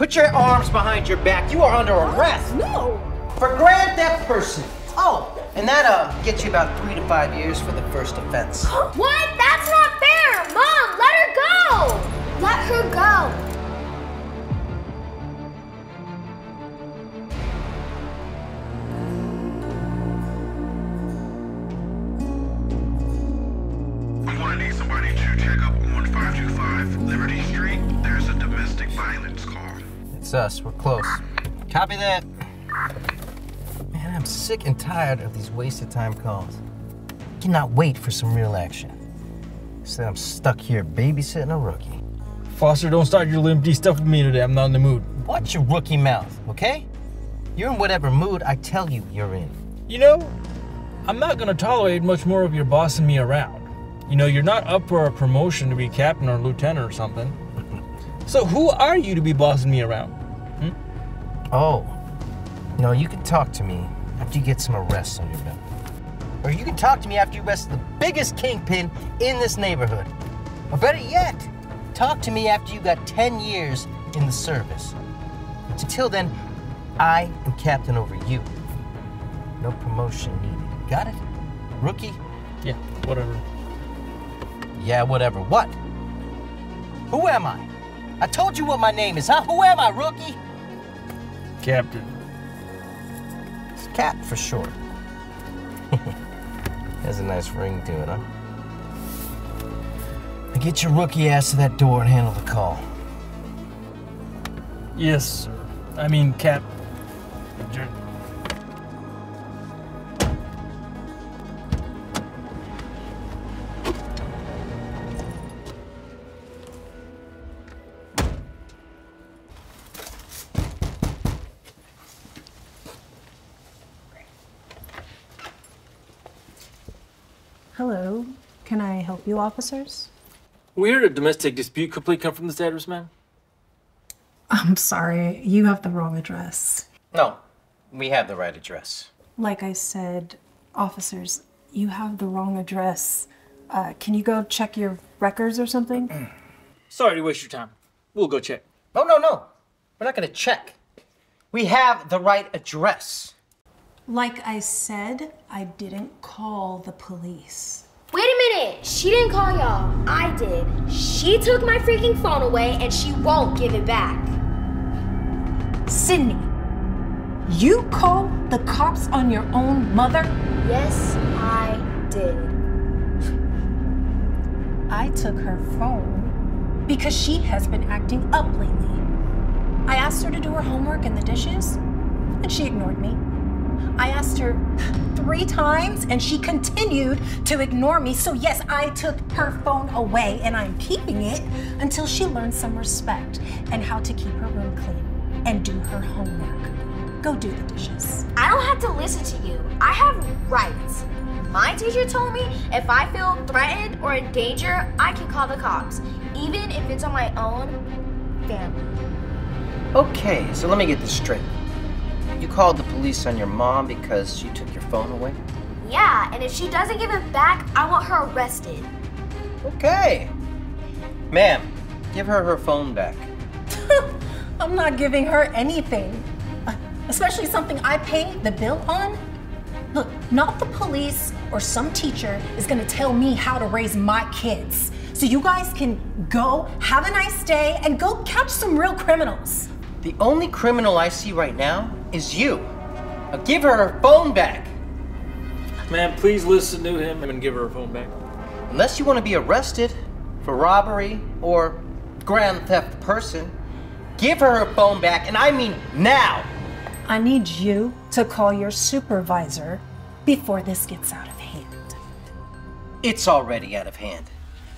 Put your arms behind your back. You are under arrest. No! For grand theft person. Oh, and that uh gets you about three to five years for the first offense. What? That's not fair! Mom, let her go! Let her go. I'm gonna need somebody to check up on 525 Liberty Street. There's a domestic violence us. We're close. Copy that. Man, I'm sick and tired of these wasted time calls. Cannot wait for some real action. Instead, I'm stuck here babysitting a rookie. Foster, don't start your limpy stuff with me today. I'm not in the mood. Watch your rookie mouth, okay? You're in whatever mood I tell you you're in. You know, I'm not gonna tolerate much more of your bossing me around. You know, you're not up for a promotion to be captain or lieutenant or something. So who are you to be bossing me around? Oh, no, you can talk to me after you get some arrests on your belt. Or you can talk to me after you arrest the biggest kingpin in this neighborhood. Or better yet, talk to me after you got 10 years in the service. Until then, I am captain over you. No promotion needed. Got it? Rookie? Yeah, whatever. Yeah, whatever. What? Who am I? I told you what my name is, huh? Who am I, rookie? Captain. It's Cap for short. Has a nice ring to it, huh? Now get your rookie ass to that door and handle the call. Yes, sir. I mean, Cap. Hello. Can I help you, officers? We heard a domestic dispute complaint come from this address, man. I'm sorry, you have the wrong address. No, we have the right address. Like I said, officers, you have the wrong address. Uh, can you go check your records or something? Sorry to waste your time. We'll go check. No, no, no. We're not gonna check. We have the right address. Like I said, I didn't call the police. Wait a minute! She didn't call y'all. I did. She took my freaking phone away and she won't give it back. Sydney, you called the cops on your own mother? Yes, I did. I took her phone because she has been acting up lately. I asked her to do her homework and the dishes, and she ignored me. I asked her three times, and she continued to ignore me. So, yes, I took her phone away, and I'm keeping it until she learns some respect and how to keep her room clean and do her homework. Go do the dishes. I don't have to listen to you. I have rights. My teacher told me if I feel threatened or in danger, I can call the cops, even if it's on my own family. Okay, so let me get this straight. You called the police on your mom because she took your phone away? Yeah, and if she doesn't give it back, I want her arrested. Okay. Ma'am, give her her phone back. I'm not giving her anything, uh, especially something I pay the bill on. Look, not the police or some teacher is gonna tell me how to raise my kids. So you guys can go, have a nice day, and go catch some real criminals. The only criminal I see right now is you. Now give her her phone back. Man, please listen to him and give her her phone back. Unless you want to be arrested for robbery or grand theft person, give her her phone back, and I mean now. I need you to call your supervisor before this gets out of hand. It's already out of hand.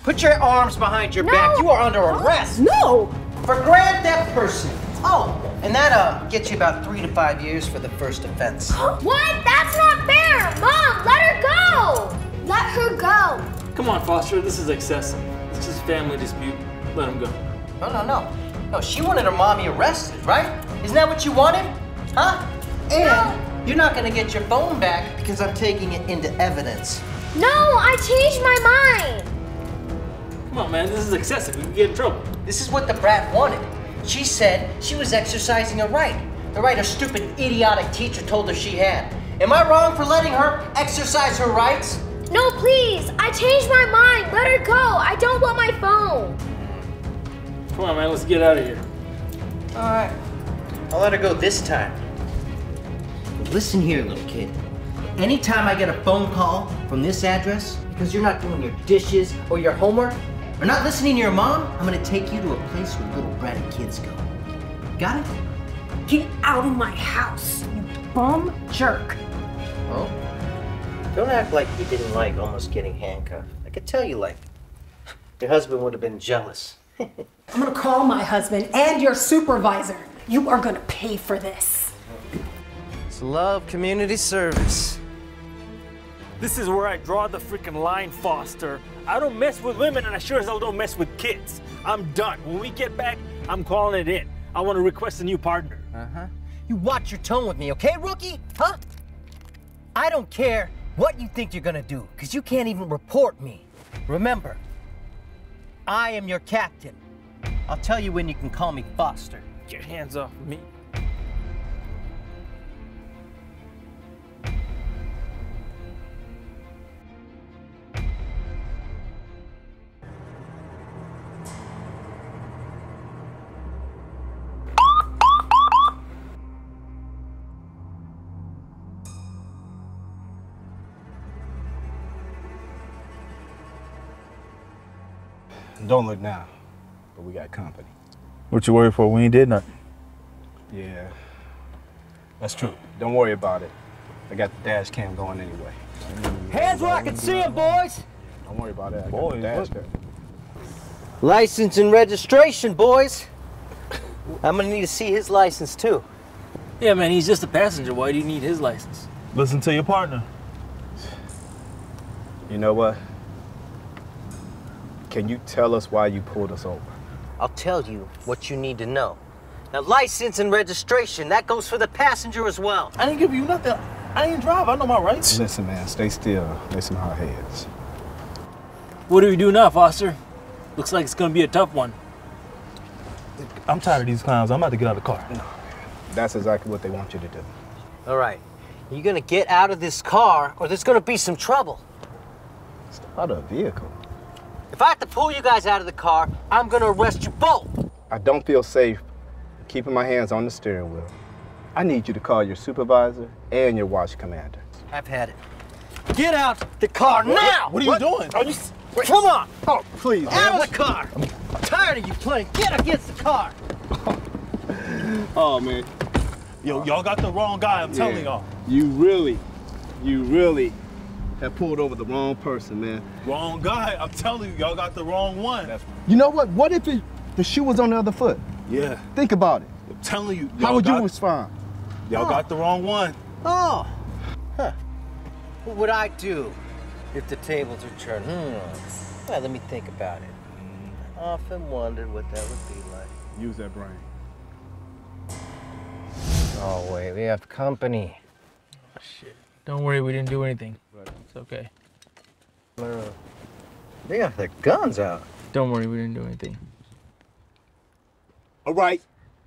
Put your arms behind your back. You are under arrest No! for grand theft person. Oh, and that uh gets you about three to five years for the first offense. What? That's not fair! Mom, let her go! Let her go! Come on, Foster, this is excessive. It's just a family dispute. Let him go. No, no, no. No, she wanted her mommy arrested, right? Isn't that what you wanted? Huh? And you're not gonna get your phone back because I'm taking it into evidence. No, I changed my mind! Come on, man, this is excessive. We can get in trouble. This is what the brat wanted. She said she was exercising a right. The right her stupid, idiotic teacher told her she had. Am I wrong for letting her exercise her rights? No, please. I changed my mind. Let her go. I don't want my phone. Come on, man, let's get out of here. Alright. I'll let her go this time. Listen here, little kid. Anytime I get a phone call from this address, because you're not doing your dishes or your homework, or not listening to your mom, I'm gonna take you to a place where little bratty kids go. Got it? Get out of my house, you bum jerk. Oh? Don't act like you didn't like almost getting handcuffed. I could tell you like your husband would have been jealous. I'm gonna call my husband and your supervisor. You are gonna pay for this. It's love community service. This is where I draw the freaking line, Foster. I don't mess with women, and I sure as hell don't mess with kids. I'm done. When we get back, I'm calling it in. I want to request a new partner. Uh-huh. You watch your tone with me, okay, rookie? Huh? I don't care what you think you're gonna do, because you can't even report me. Remember, I am your captain. I'll tell you when you can call me Foster. Get your hands off me. Don't look now, but we got company. What you worried for? We ain't did nothing. Yeah, that's true. Don't worry about it. I got the dash cam going anyway. Hands where I can see them, boys! Don't worry about it. I got Boys, the dash what? cam. License and registration, boys. I'm gonna need to see his license too. Yeah, man, he's just a passenger. Why do you need his license? Listen to your partner. You know what? Can you tell us why you pulled us over? I'll tell you what you need to know. Now, license and registration, that goes for the passenger as well. I didn't give you nothing. I ain't drive. I know my rights. Listen, man, stay still. Listen to our heads. What do we do now, Foster? Looks like it's gonna be a tough one. I'm tired of these clowns. I'm about to get out of the car. No, That's exactly what they want you to do. All right. You're gonna get out of this car or there's gonna be some trouble. Out of a vehicle. If I have to pull you guys out of the car, I'm gonna arrest you both. I don't feel safe keeping my hands on the steering wheel. I need you to call your supervisor and your watch commander. I've had it. Get out the car now! What are you doing? Are you, come on! Oh, please, Out of the car! I'm tired of you playing. Get against the car! Oh, man. Yo, y'all got the wrong guy. I'm telling y'all. You really, you really have pulled over the wrong person, man. Wrong guy. I'm telling you, y'all got the wrong one. You know what? What if it, the shoe was on the other foot? yeah. Think about it. I'm telling you. How would got, you respond? Y'all got the wrong one. Oh. Huh. What would I do if the tables were turned? Hmm. Well, let me think about it. I often wondered what that would be like. Use that brain. Oh, wait, we have company. Shit. Don't worry, we didn't do anything. It's okay. They got their guns out. Don't worry, we didn't do anything. All right.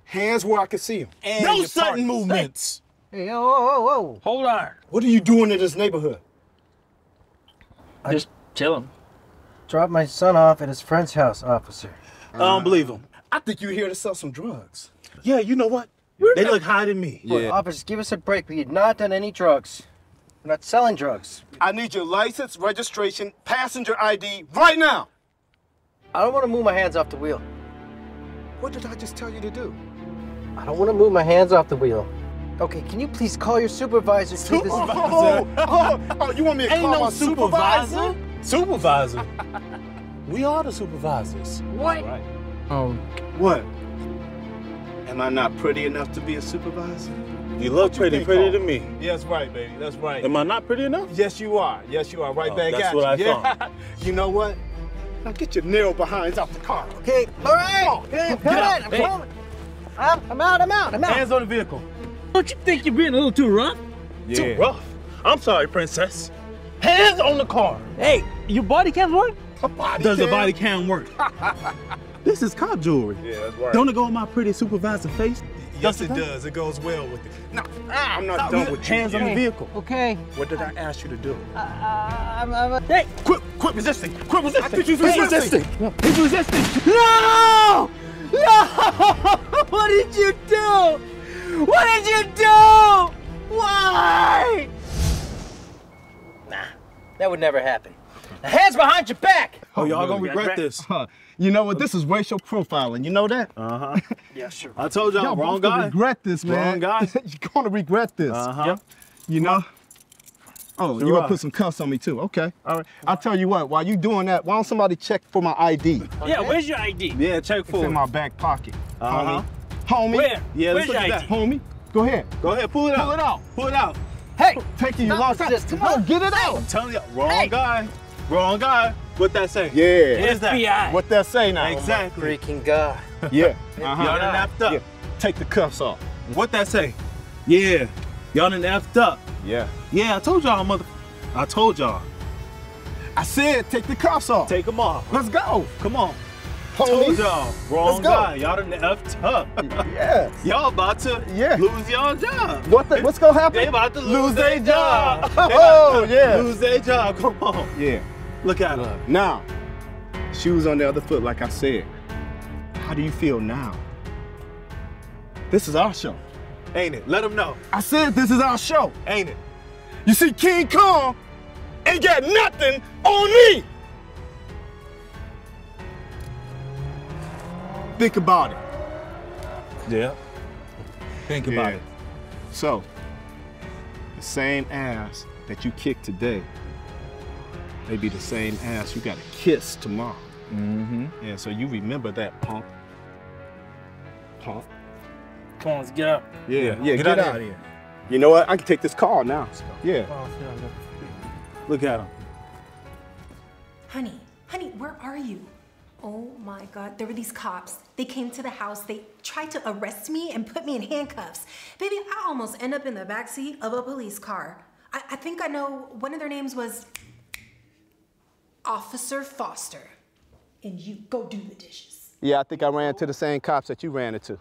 Hands where I can see them. And no sudden movements. Hey, whoa, whoa, whoa. Hold on. What are you doing in this neighborhood? I Just chilling. Drop my son off at his friend's house, officer. I don't believe him. I think you're here to sell some drugs. Yeah, you know what? They look higher than me. Look, officer, give us a break. We had not done any drugs. We're not selling drugs. I need your license, registration, passenger ID right now. I don't want to move my hands off the wheel. What did I just tell you to do? I don't want to move my hands off the wheel. Okay, can you please call your supervisor to this? Oh, oh, oh, you want me to Ain't call no my supervisor. Supervisor. we are the supervisors. What? Oh, What? Am I not pretty enough to be a supervisor? You look you pretty, think, pretty Paul? to me. Yes, right, baby. That's right. Am I not pretty enough? Yes, you are. Yes, you are. Right Oh, back that's at what you. I yeah. you know what? Now get your nail behinds out the car. Okay, all right. Okay, I'm out. I'm Hey. coming. I'm, I'm out. I'm out. I'm out. Hands on the vehicle. don't you think you're being a little too rough? Too rough. I'm sorry, princess. Hands on the car. Hey, your body cams work? A body Does the cam? body cam work? This is cop jewelry. Yeah, that's right. Don't it go on my pretty supervisor face? Yes, it does. It goes well with it. No, ah, I'm not Stop. done with you. Hands on the vehicle. Okay. what did I ask you to do? Uh, uh, I'm, I'm a, hey, Quit, quit resisting. Quit resisting. I think he's Quit resisting. He's resisting. No! No! What did you do? What did you do? Why? Nah, that would never happen. Now, hands behind your back. Oh, y'all gonna regret this. Huh. You know what? This is racial profiling. You know that? Uh huh. yeah, sure. I told y'all, Y'all wrong gonna guy. regret this, man. Wrong guy. You're gonna regret this. Uh huh. You know? Oh, Sure you gonna put some cuffs on me too? Okay. All right. I'll tell you what. While you doing that, why don't somebody check for my ID? Yeah, where's your ID? Yeah, check for It's for in my back pocket. Uh-huh. Homie. Homie. Where? Yeah, where's let's your look ID? at that. Homie. Go ahead. Go ahead, pull it out. Pull it out. Pull it out. Hey, Take it. You Stop lost it. resisting. Come on, get it out. I'm telling you, wrong Hey. guy. Wrong guy. What that say? Yeah. What is that? FBI. What that say now? Exactly. freaking God. Yeah. Uh-huh. Y'all done napped up. Yeah. Take the cuffs off. What that say? Yeah. Y'all done effed up. Yeah. Yeah, I told y'all, mother. I told y'all. I said take the cuffs off. Take them off. Let's go. Come on. Homie. Told y'all. Wrong Let's go. guy. Y'all done effed up. Yeah. y'all about to Yeah. lose y'all job. What the, what's gonna happen? They about to lose, their job. They Oh, yeah. Lose their job. Come on. Yeah. Look at them. Now, shoes on the other foot, like I said. How do you feel now? This is our show. Ain't it? Let them know. I said this is our show. Ain't it? You see, King Kong ain't got nothing on me. Think about it. Yeah. Think about Yeah. it. So, the same ass that you kicked today may be the same ass you gotta kiss tomorrow. Mm-hmm. Yeah, so you remember that, punk. Punk. Come on, let's get up. Yeah, Yeah, yeah get out of here. You know what? I can take this call now. Yeah. Look at them. Honey, honey, where are you? Oh my God, there were these cops. They came to the house. They tried to arrest me and put me in handcuffs. Baby, I almost end up in the backseat of a police car. I, I think I know one of their names was Officer Foster, and you go do the dishes. Yeah, I think I ran into the same cops that you ran into.